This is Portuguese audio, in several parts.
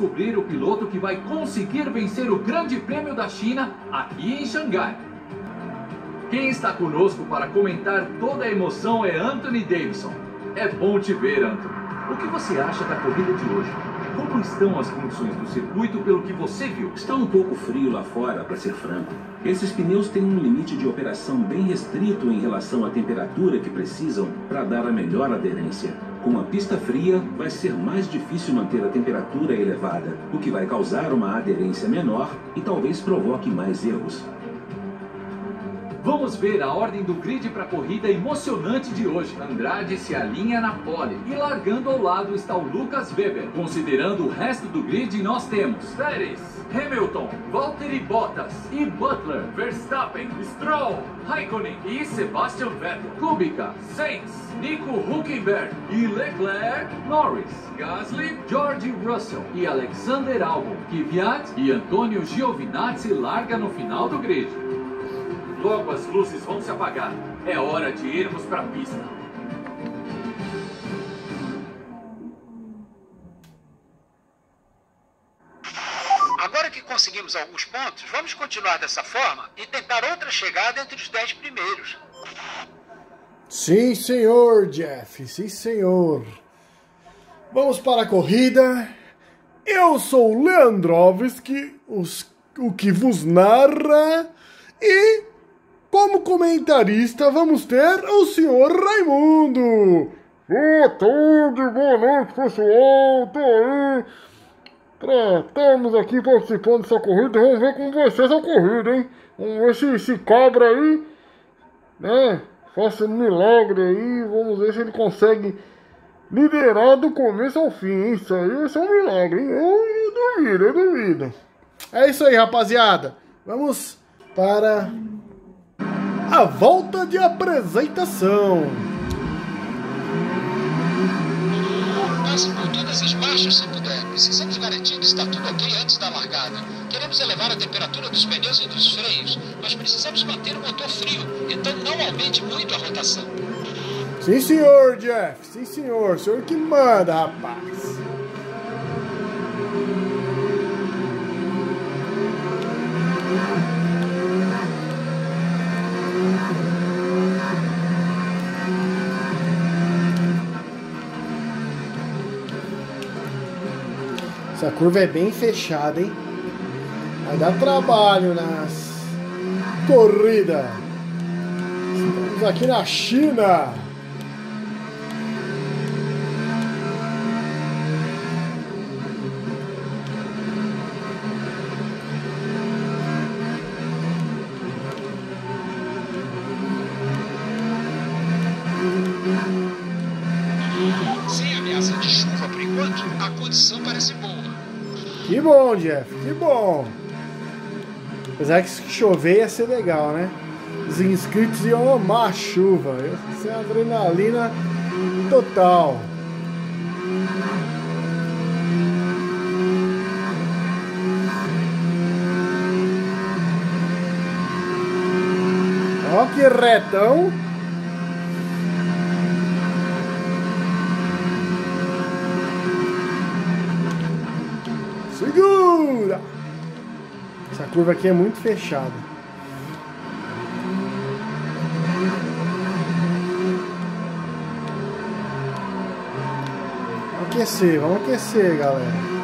descobrir o piloto que vai conseguir vencer o Grande Prêmio da China aqui em Xangai. Quem está conosco para comentar toda a emoção é Anthony Davidson. É bom te ver, Anthony. O que você acha da corrida de hoje? Como estão as condições do circuito pelo que você viu? Está um pouco frio lá fora, para ser franco. Esses pneus têm um limite de operação bem restrito em relação à temperatura que precisam para dar a melhor aderência. Com a pista fria, vai ser mais difícil manter a temperatura elevada, o que vai causar uma aderência menor e talvez provoque mais erros. Vamos ver a ordem do grid para a corrida emocionante de hoje. Andrade se alinha na pole e largando ao lado está o Lucas Weber. Considerando o resto do grid, nós temos Pérez, Hamilton, Valtteri Bottas e Butler, Verstappen, Stroll, Raikkonen e Sebastian Vettel, Kubica, Sainz, Nico Huckenberg e Leclerc, Norris, Gasly, George Russell e Alexander Albon, Kvyat e Antonio Giovinazzi larga no final do grid. Logo as luzes vão se apagar. É hora de irmos para a pista. Agora que conseguimos alguns pontos, vamos continuar dessa forma e tentar outra chegada entre os dez primeiros. Sim, senhor, Jeff. Sim, senhor. Vamos para a corrida. Eu sou o Leandrovski, os, o que vos narra. E como comentarista vamos ter o senhor Raimundo. Boa tarde, boa noite, pessoal. Tô aí para estarmos aqui participando dessa corrida. Vamos ver como vai ser essa corrida, hein? Vamos ver se esse cabra aí, né? Faça um milagre aí. Vamos ver se ele consegue liderar do começo ao fim? Isso aí vai ser um milagre, hein? Eu, eu duvido, eu duvido. É isso aí, rapaziada. Vamos para a volta de apresentação. Passe por todas as marchas se puder. Precisamos garantir que está tudo ok antes da largada. Queremos elevar a temperatura dos pneus e dos freios, mas precisamos manter o motor frio, então não aumente muito a rotação. Sim, senhor, Jeff. Sim, senhor. O senhor que manda, rapaz. Essa curva é bem fechada, hein? Vai dar trabalho nas corridas. Estamos aqui na China. Que bom, Jeff. Que bom. Apesar que se chover ia ser legal, né? Os inscritos iam amar a chuva. Ia ser adrenalina total. Ó que retão. Curva aqui é muito fechada. Aquecer, vamos aquecer, galera.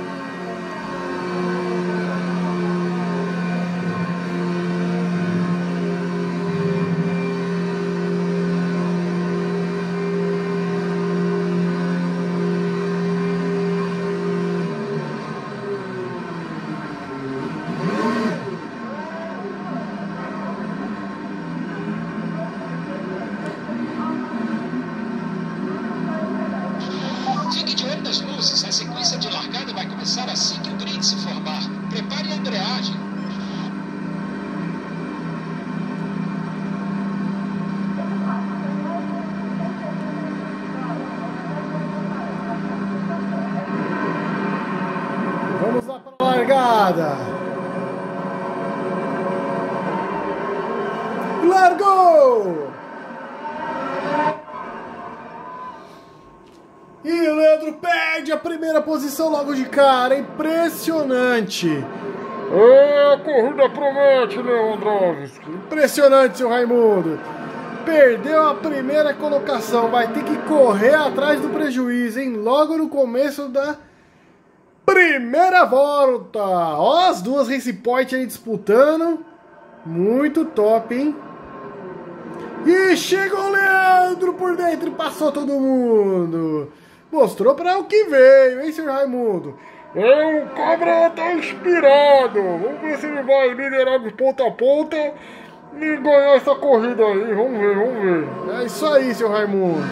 Logo de cara. Impressionante. É, a corrida promete, Leandrovski. Impressionante, seu Raimundo. Perdeu a primeira colocação. Vai ter que correr atrás do prejuízo, hein? Logo no começo da primeira volta. Ó, as duas Race Point aí disputando. Muito top, hein? E chegou o Leandro por dentro e passou todo mundo. Mostrou para o que veio, hein, senhor Raimundo? É, o Cabra tá inspirado. Vamos ver se ele vai liderar de ponta a ponta e ganhar essa corrida aí. Vamos ver, vamos ver. É isso aí, seu Raimundo.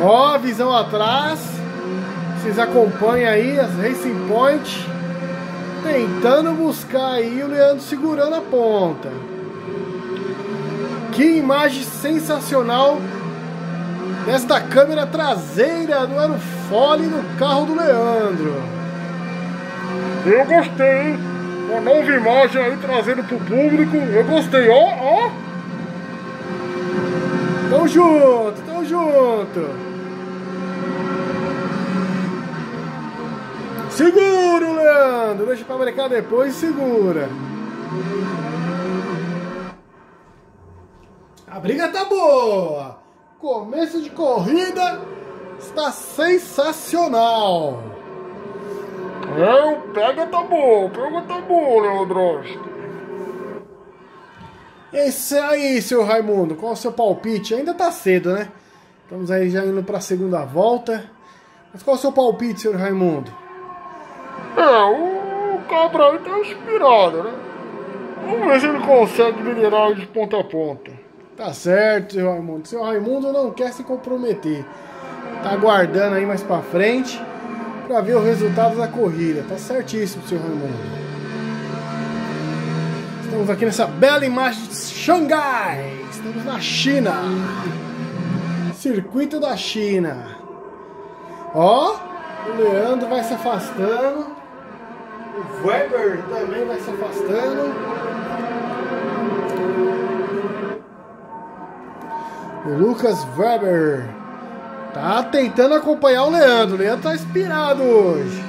Ó, visão atrás. Vocês acompanham aí as Racing Point tentando buscar aí o Leandro segurando a ponta. Que imagem sensacional desta câmera traseira do aerofólio no carro do Leandro. Eu gostei, hein? Uma nova imagem aí trazendo pro público. Eu gostei, ó, ó. Tamo junto, tamo junto. Segura o Leandro, deixa pra brincar depois e segura. A briga tá boa. Começo de corrida está sensacional. É, o pega tá bom, pega tá bom, Leandrovski. Esse aí, seu Raimundo, qual é o seu palpite? Ainda tá cedo, né? Estamos aí já indo pra segunda volta. Mas qual é o seu palpite, senhor Raimundo? É, o Cabral aí tá inspirado, né? Vamos ver se ele consegue liderar de ponta a ponta. Tá certo, seu Raimundo. Seu Raimundo não quer se comprometer. Tá aguardando aí mais pra frente pra ver o resultado da corrida. Tá certíssimo, seu Raimundo. Estamos aqui nessa bela imagem de Xangai. Estamos na China. Circuito da China. Ó, o Leandro vai se afastando. O Weber também vai se afastando. O Lucas Weber tá tentando acompanhar o Leandro. O Leandro tá inspirado hoje.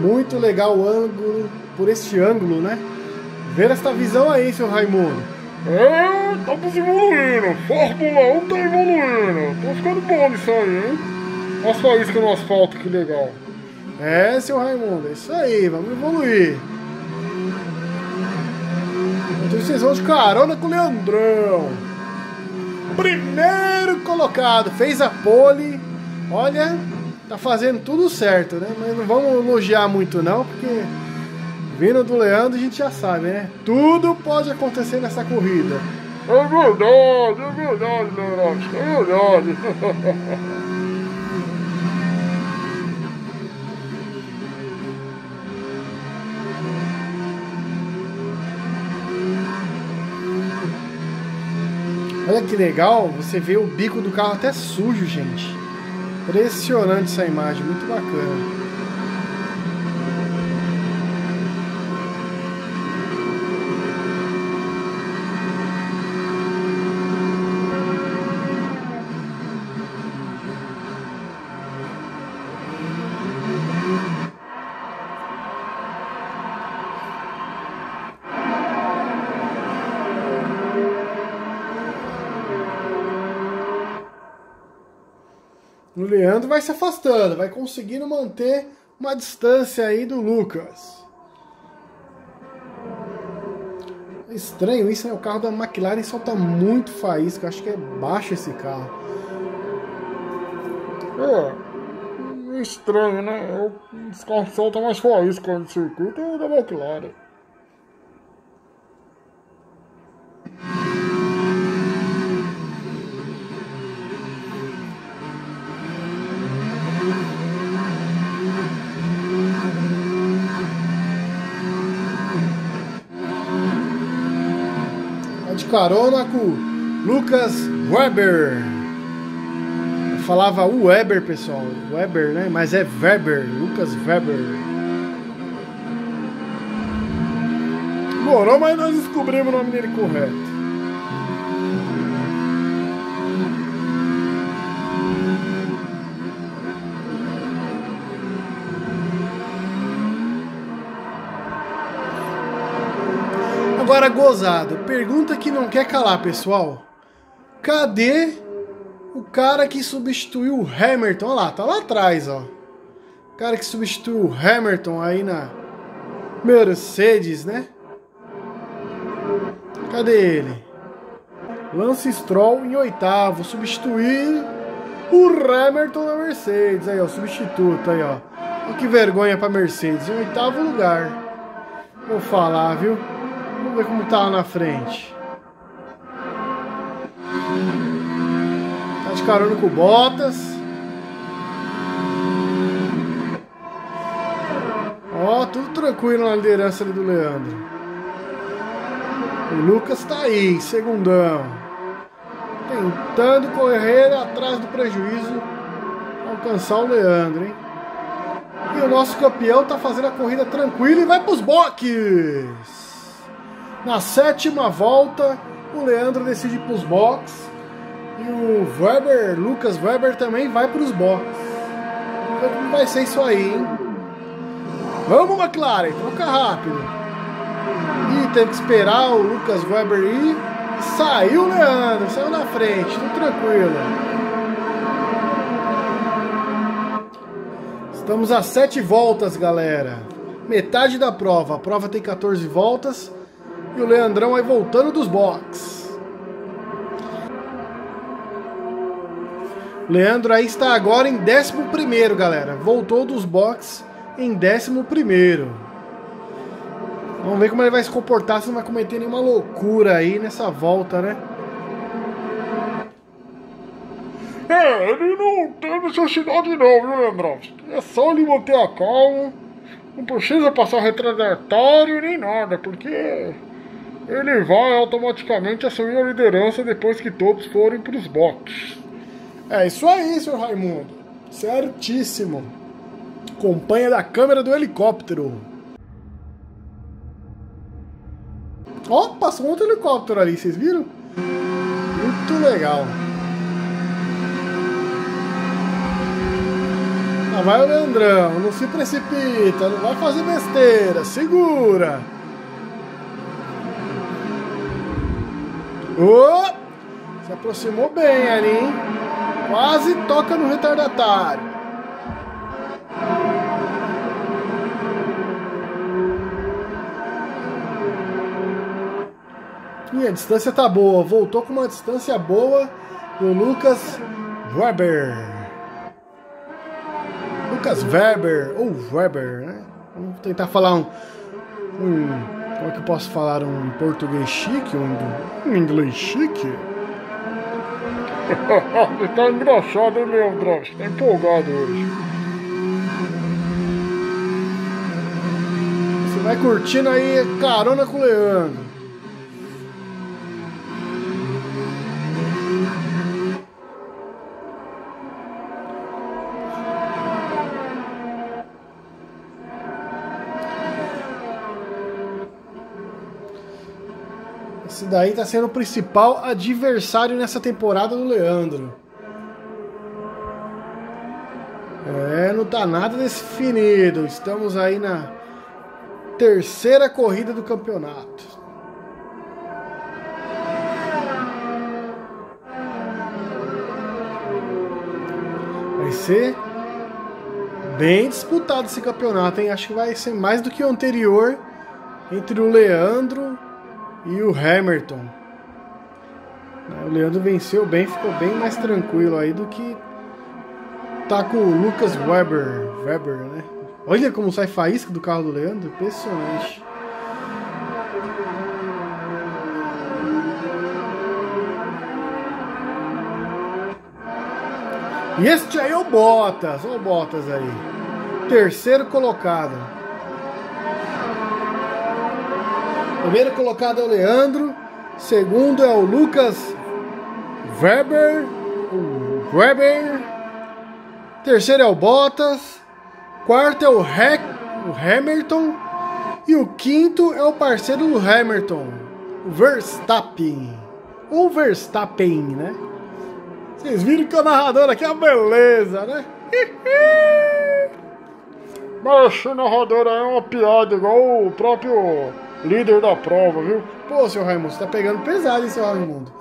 Muito legal o ângulo, por este ângulo, né? Ver esta visão aí, seu Raimundo. É, estamos evoluindo. Fórmula 1 tá evoluindo. Tô ficando bom nisso aí, hein? Olha a faísca no asfalto, que legal. É, seu Raimundo, é isso aí, vamos evoluir. Então vocês vão de carona com o Leandrão. Primeiro colocado, fez a pole. Olha, tá fazendo tudo certo, né? Mas não vamos elogiar muito não, porque Vindo do Leandro, a gente já sabe, né? Tudo pode acontecer nessa corrida. É verdade, é verdade, Leandro. É verdade. Olha que legal, você vê o bico do carro até sujo, gente. Impressionante essa imagem, muito bacana. Leandro vai se afastando, vai conseguindo manter uma distância aí do Lucas. É estranho isso, né? O carro da McLaren solta muito faísca. Acho que é baixo esse carro. É, estranho, né? Os carros soltam mais faísca no circuito é da McLaren. carona com Lucas Weber. Eu falava o Weber, pessoal. Weber, né? Mas é Weber, Lucas Weber. Morou, mas nós descobrimos o nome dele correto. Gozado, pergunta que não quer calar, pessoal. Cadê o cara que substituiu o Hamilton? Olha lá, tá lá atrás, ó. O cara que substituiu o Hamilton aí na Mercedes, né? Cadê ele? Lance Stroll em oitavo, substituir o Hamilton na Mercedes. Aí, ó, substituto aí, ó. Que vergonha pra Mercedes, em oitavo lugar. Vou falar, viu? Vamos ver como tá lá na frente. Tá de carona com Bottas. Ó, tudo tranquilo na liderança ali do Leandro. O Lucas tá aí, segundão. Tentando correr atrás do prejuízo. Alcançar o Leandro, hein? E o nosso campeão tá fazendo a corrida tranquila e vai pros boxes. Na sétima volta, o Leandro decide para os box. E o Weber, Lucas Weber também vai para os box. Vamos ver como vai ser isso aí, hein? Vamos, McLaren, troca rápido. E teve que esperar o Lucas Weber ir. Saiu o Leandro, saiu na frente, tudo tranquilo. Estamos a sete voltas, galera. Metade da prova. A prova tem 14 voltas. E o Leandrão aí voltando dos box. Leandro aí está agora em 11, galera. Voltou dos box em 11. Vamos ver como ele vai se comportar se não vai cometer nenhuma loucura aí nessa volta, né? É, ele não tem necessidade não, viu, Leandrão? É só ele manter a calma. Não precisa passar retardatário nem nada, porque ele vai automaticamente assumir a liderança depois que todos forem para os boxes. É isso aí, senhor Raimundo. Certíssimo. Acompanha da câmera do helicóptero. Ó, oh, passou outro helicóptero ali, vocês viram? Muito legal. Lá vai o Leandrão, não se precipita, não vai fazer besteira, segura. Oh, se aproximou bem ali, hein? Quase toca no retardatário. E a distância tá boa. Voltou com uma distância boa do Lucas Weber. Lucas Weber, ou Weber, né? Vamos tentar falar um, um como é que eu posso falar um português chique, um, um inglês chique? Tá engraçado, hein, Leandro? Tá empolgado hoje. Você vai curtindo aí carona com o Leandro. Esse daí tá sendo o principal adversário nessa temporada do Leandro. É, não tá nada definido. Estamos aí na terceira corrida do campeonato. Vai ser bem disputado esse campeonato, hein? Acho que vai ser mais do que o anterior entre o Leandro e o Hamilton. O Leandro venceu bem, ficou bem mais tranquilo aí do que tá com o Lucas Weber, Weber, né? Olha como sai faísca do carro do Leandro, impressionante. E este aí é o Bottas, olha o Bottas aí. Terceiro colocado. Primeiro colocado é o Leandro. Segundo é o Lucas Weber. O Weber. Terceiro é o Bottas. Quarto é o, Hack, o Hamilton. E o quinto é o parceiro do Hamilton, o Verstappen. Ou Verstappen, né? Vocês viram que o narrador aqui é uma beleza, né? Mas esse narrador é uma piada, igual o próprio líder da prova, viu? Pô, seu Raimundo, você tá pegando pesado, hein, seu Raimundo?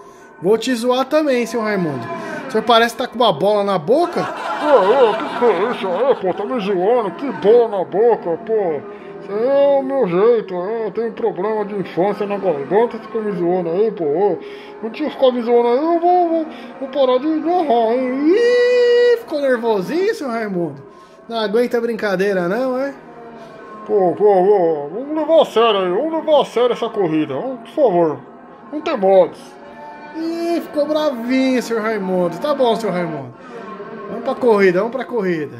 Vou te zoar também, seu Raimundo. O senhor parece que tá com uma bola na boca. Ô, ô, que que é isso aí, pô? Tá me zoando? Que bola na boca, pô? É o meu jeito, é, eu tenho problema de infância na garganta, fica me zoando aí, pô. Não tinha ficar me zoando aí, eu vou, vou, vou parar de narrar, hein? Ih, ficou nervosinho, seu Raimundo? Não aguenta brincadeira, não, é? Pô, pô, pô, vamos levar a sério aí, vamos levar a sério essa corrida, vamos, por favor. Não tem modos. Ih, ficou bravinho, senhor Raimundo. Tá bom, senhor Raimundo. Vamos pra corrida, vamos pra corrida.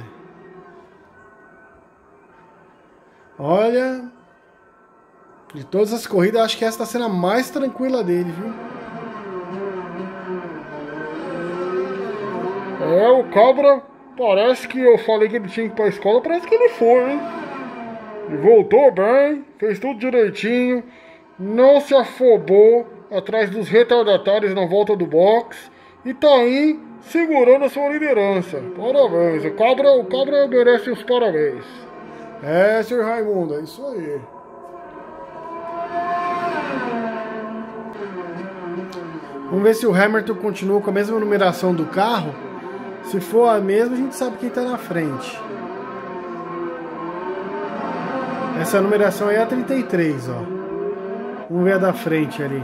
Olha. De todas as corridas, acho que essa tá sendo a mais tranquila dele, viu? É, o cabra, parece que eu falei que ele tinha que ir pra escola, parece que ele foi, hein? Voltou bem, fez tudo direitinho, não se afobou atrás dos retardatários na volta do box e tá aí segurando a sua liderança. Parabéns, o cabra, o cabra merece os parabéns. É, senhor Raimundo, é isso aí. Vamos ver se o Hamilton continua com a mesma numeração do carro. Se for a mesma, a gente sabe quem tá na frente. Essa numeração aí é a 33, ó. Vamos ver a da frente ali.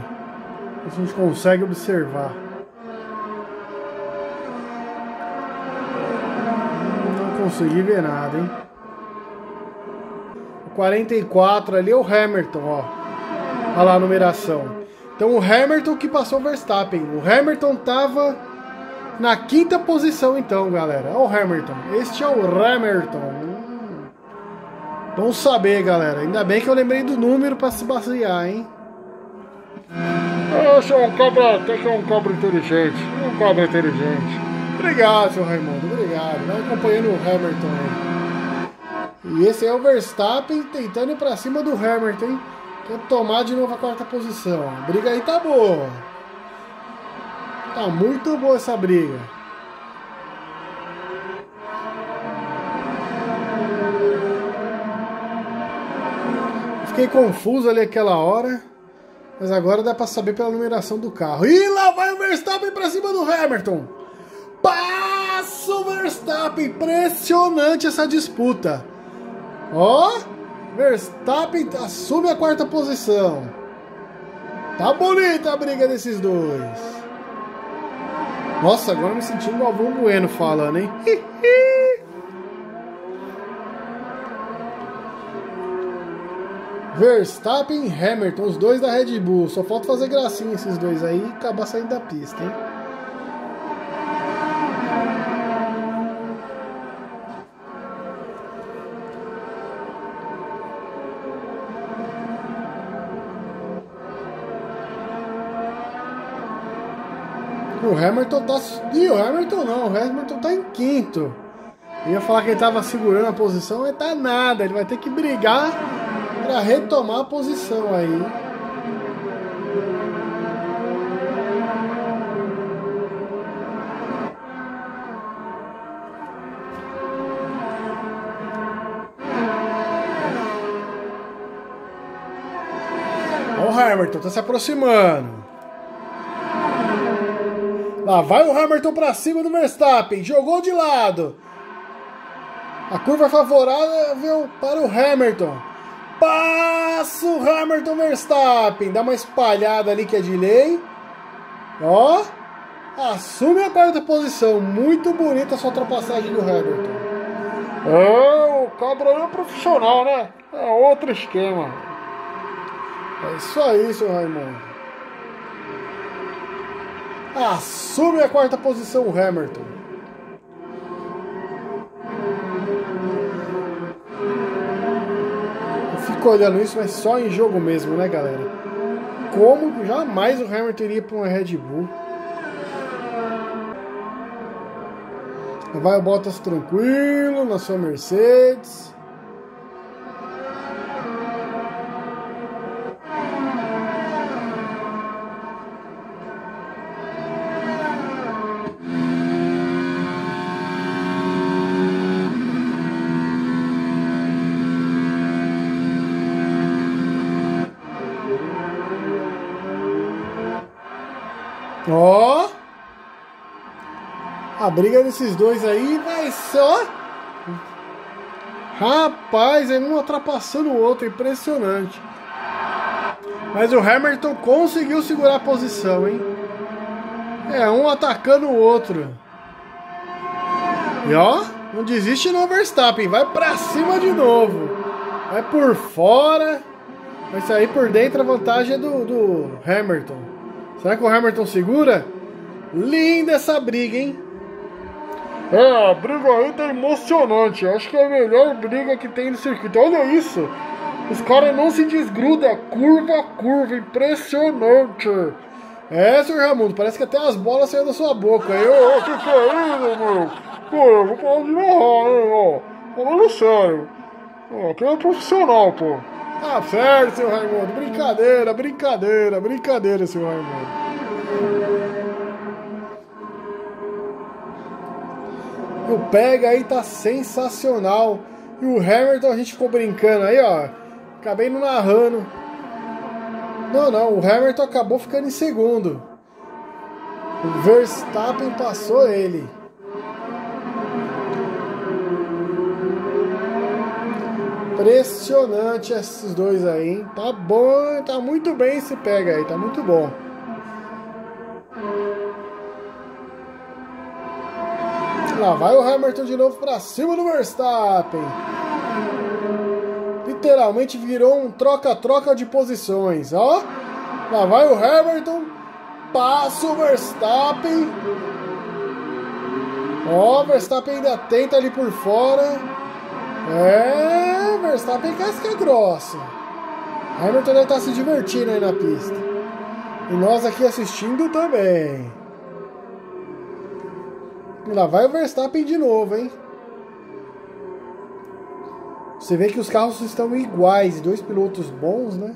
A gente consegue observar. Não consegui ver nada, hein? O 44 ali é o Hamilton, ó. Olha lá a numeração. Então o Hamilton que passou o Verstappen. O Hamilton tava na quinta posição então, galera. Olha o Hamilton. Este é o Hamilton. Bom saber, galera. Ainda bem que eu lembrei do número para se basear, hein? Esse é um cabra, até que é um cabra inteligente, um cabra inteligente. Obrigado, seu Raimundo. Obrigado. Vai acompanhando o Hamilton aí. E esse é o Verstappen tentando ir pra cima do Hamilton, hein? Quer tomar de novo a quarta posição. A briga aí tá boa. Tá muito boa essa briga. Fiquei confuso ali aquela hora. Mas agora dá pra saber pela numeração do carro. E lá vai o Verstappen pra cima do Hamilton. Passa o Verstappen. Impressionante essa disputa. Ó. Verstappen assume a quarta posição. Tá bonita a briga desses dois. Nossa, agora me senti um Galvão Bueno falando, hein? Verstappen e Hamilton, os dois da Red Bull. Só falta fazer gracinha esses dois aí e acabar saindo da pista, hein? O Hamilton tá. Ih, o Hamilton não, o Hamilton tá em quinto. Eu ia falar que ele tava segurando a posição, mas tá nada. Ele vai ter que brigar para retomar a posição aí. Ó o Hamilton, tá se aproximando. Lá vai o Hamilton para cima do Verstappen. Jogou de lado. A curva favorável para o Hamilton. Passa o Hamilton Verstappen. Dá uma espalhada ali que é de lei. Ó. Assume a quarta posição. Muito bonita essa ultrapassagem do Hamilton. É, o cabra é profissional, né? É outro esquema. É isso aí, seu Raimundo. Assume a quarta posição o Hamilton. Fico olhando isso, mas só em jogo mesmo, né, galera? Como jamais o Hamilton iria para uma Red Bull? Vai o Bottas tranquilo na sua Mercedes. Ó! A briga desses dois aí vai só. Rapaz, é um ultrapassando o outro, impressionante. Mas o Hamilton conseguiu segurar a posição, hein? É, um atacando o outro. E ó, não desiste no Verstappen, vai pra cima de novo. Vai por fora. Vai sair por dentro, a vantagem é do, do Hamilton. Será que o Hamilton segura? Linda essa briga, hein? É, a briga aí tá emocionante. Acho que é a melhor briga que tem no circuito. Olha isso! Os caras não se desgrudam, curva a curva, impressionante! É, senhor Ramundo, parece que até as bolas saíram da sua boca. Aí, ô, que que é isso, meu? Pô, eu vou falar de narrar, hein, ó. Falando sério. Ó, aqui é profissional, pô. Tá certo, senhor Raimundo. Brincadeira, brincadeira, brincadeira, senhor Raimundo. O pega aí tá sensacional. E o Hamilton a gente ficou brincando aí, ó. Acabei não narrando. Não, não, o Hamilton acabou ficando em segundo. O Verstappen passou ele. Impressionante esses dois aí, hein? Tá bom, tá muito bem esse pega aí, tá muito bom. Lá vai o Hamilton de novo pra cima do Verstappen literalmente virou um troca-troca de posições, ó. Lá vai o Hamilton, passa o Verstappen. Ó, Verstappen ainda tenta ali por fora. É, Verstappen casca grossa. Hamilton deve estar tá se divertindo aí na pista. E nós aqui assistindo também. Lá vai o Verstappen de novo, hein? Você vê que os carros estão iguais, dois pilotos bons, né?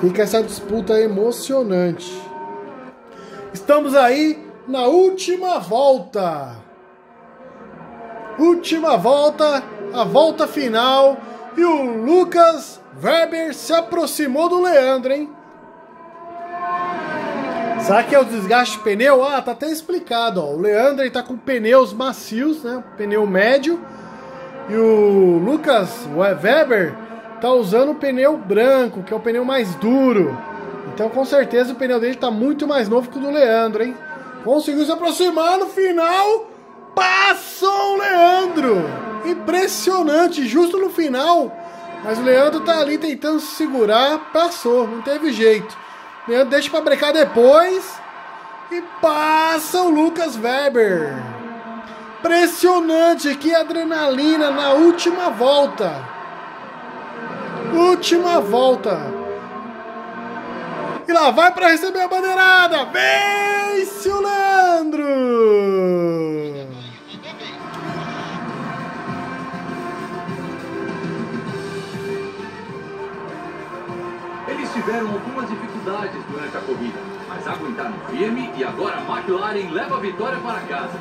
Fica essa disputa emocionante. Estamos aí na última volta. Última volta, a volta final. E o Lucas Weber se aproximou do Leandro, hein? Será que é o desgaste de pneu? Ah, tá até explicado, ó. O Leandro tá com pneus macios, né? Pneu médio e o Lucas Weber tá usando o pneu branco, que é o pneu mais duro. Então com certeza o pneu dele tá muito mais novo que o do Leandro, hein? Conseguiu se aproximar no final. Passou o Leandro! Impressionante, justo no final. Mas o Leandro tá ali tentando se segurar, passou, não teve jeito. O Leandro deixa para brecar depois e passa o Lucas Weber. Impressionante, que adrenalina na última volta. Última volta. E lá vai para receber a bandeirada. Vence o Leandro. Tiveram algumas dificuldades durante a corrida, mas aguentaram firme e agora a McLaren leva a vitória para casa.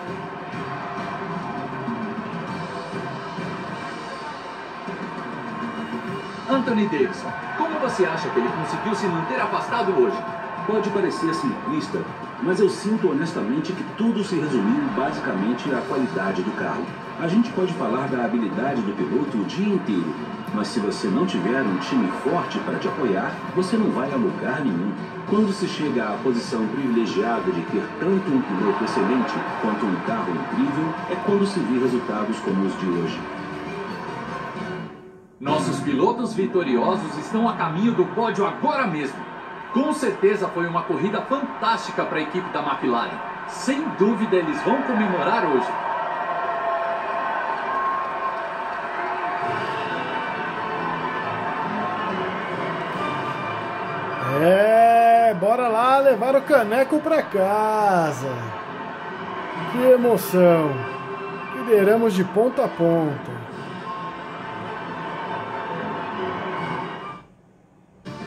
Anthony Davidson, como você acha que ele conseguiu se manter afastado hoje? Pode parecer simplista, mas eu sinto honestamente que tudo se resumiu basicamente à qualidade do carro. A gente pode falar da habilidade do piloto o dia inteiro, mas se você não tiver um time forte para te apoiar, você não vai a lugar nenhum. Quando se chega à posição privilegiada de ter tanto um piloto excelente quanto um carro incrível, é quando se vê resultados como os de hoje. Nossos pilotos vitoriosos estão a caminho do pódio agora mesmo. Com certeza foi uma corrida fantástica para a equipe da McLaren. Sem dúvida eles vão comemorar hoje. Levar o caneco para casa. Que emoção. Lideramos de ponta a ponta.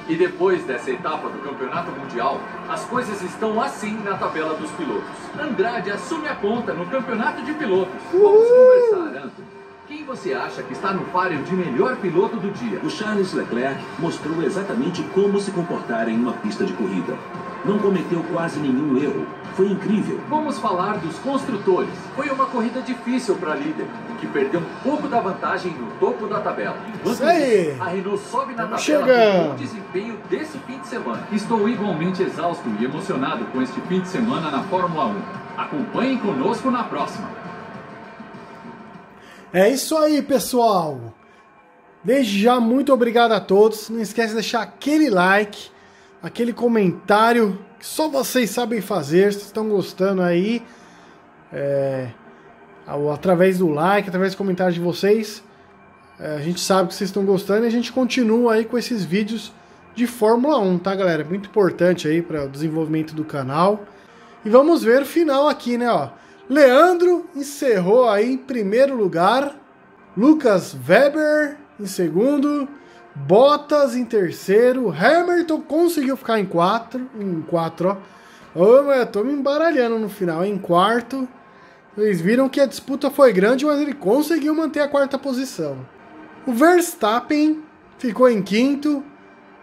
E depois dessa etapa do Campeonato Mundial, as coisas estão assim na tabela dos pilotos. Andrade assume a ponta no Campeonato de Pilotos. Vamos conversar, Anthony. Quem você acha que está no páreo de melhor piloto do dia? O Charles Leclerc mostrou exatamente como se comportar em uma pista de corrida. Não cometeu quase nenhum erro. Foi incrível. Vamos falar dos construtores. Foi uma corrida difícil para a líder, que perdeu um pouco da vantagem no topo da tabela. Isso aí. a Renault sobe na tabela chegando. com o desempenho desse fim de semana. Estou igualmente exausto e emocionado com este fim de semana na Fórmula 1. Acompanhem conosco na próxima. É isso aí, pessoal. Desde já, muito obrigado a todos. Não esquece de deixar aquele like, aquele comentário que só vocês sabem fazer. Se estão gostando aí, é, através do like, através do comentário de vocês, é, a gente sabe que vocês estão gostando e a gente continua aí com esses vídeos de Fórmula 1, tá, galera? Muito importante aí para o desenvolvimento do canal. E vamos ver o final aqui, né, ó. Leandro encerrou aí em primeiro lugar, Lucas Weber em segundo, Bottas em terceiro, Hamilton conseguiu ficar em quatro, em quatro, ó. Ô, eu tô me embaralhando no final, em quarto. Vocês viram que a disputa foi grande, mas ele conseguiu manter a quarta posição. O Verstappen ficou em quinto.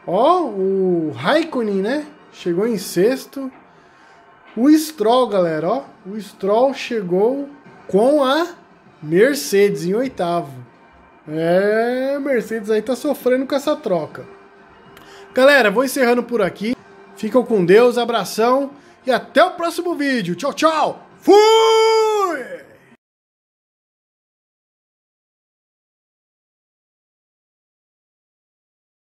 Ó, o Raikkonen, né? Chegou em sexto. O Stroll, galera, ó. O Stroll chegou com a Mercedes em oitavo. É, Mercedes aí tá sofrendo com essa troca. Galera, vou encerrando por aqui. Ficam com Deus, abração e até o próximo vídeo. Tchau, tchau. Fui!